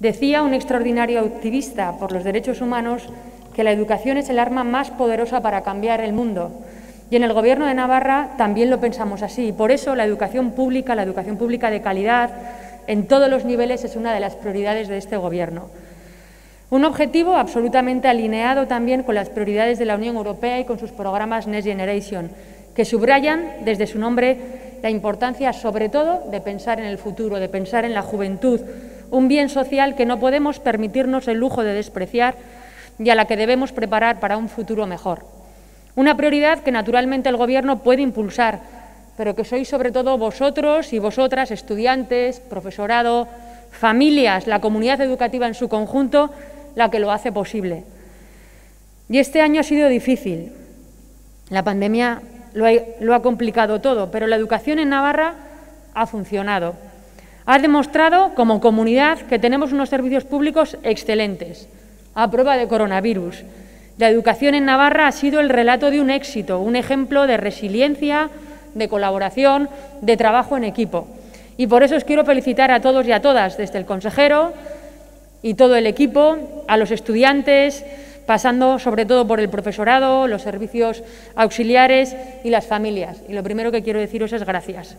Decía un extraordinario activista por los derechos humanos que la educación es el arma más poderosa para cambiar el mundo. Y en el Gobierno de Navarra también lo pensamos así. Por eso la educación pública, la educación pública de calidad, en todos los niveles es una de las prioridades de este Gobierno. Un objetivo absolutamente alineado también con las prioridades de la Unión Europea y con sus programas Next Generation, que subrayan desde su nombre la importancia, sobre todo, de pensar en el futuro, de pensar en la juventud, un bien social que no podemos permitirnos el lujo de despreciar y a la que debemos preparar para un futuro mejor. Una prioridad que naturalmente el Gobierno puede impulsar, pero que sois sobre todo vosotros y vosotras, estudiantes, profesorado, familias, la comunidad educativa en su conjunto, la que lo hace posible. Y este año ha sido difícil. La pandemia lo ha, lo ha complicado todo, pero la educación en Navarra ha funcionado ha demostrado como comunidad que tenemos unos servicios públicos excelentes, a prueba de coronavirus. La educación en Navarra ha sido el relato de un éxito, un ejemplo de resiliencia, de colaboración, de trabajo en equipo. Y por eso os quiero felicitar a todos y a todas, desde el consejero y todo el equipo, a los estudiantes, pasando sobre todo por el profesorado, los servicios auxiliares y las familias. Y lo primero que quiero deciros es gracias.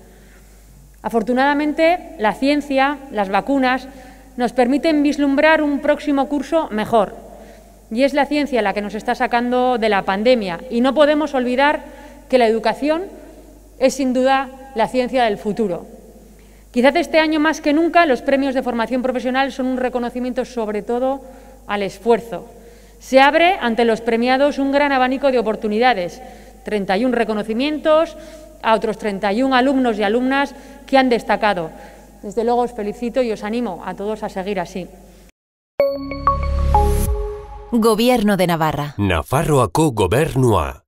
Afortunadamente, la ciencia, las vacunas, nos permiten vislumbrar un próximo curso mejor. Y es la ciencia la que nos está sacando de la pandemia. Y no podemos olvidar que la educación es sin duda la ciencia del futuro. Quizás este año más que nunca los premios de formación profesional son un reconocimiento sobre todo al esfuerzo. Se abre ante los premiados un gran abanico de oportunidades, 31 reconocimientos, a otros 31 alumnos y alumnas que han destacado. Desde luego os felicito y os animo a todos a seguir así. Gobierno de Navarra. Nafarroako gobernua.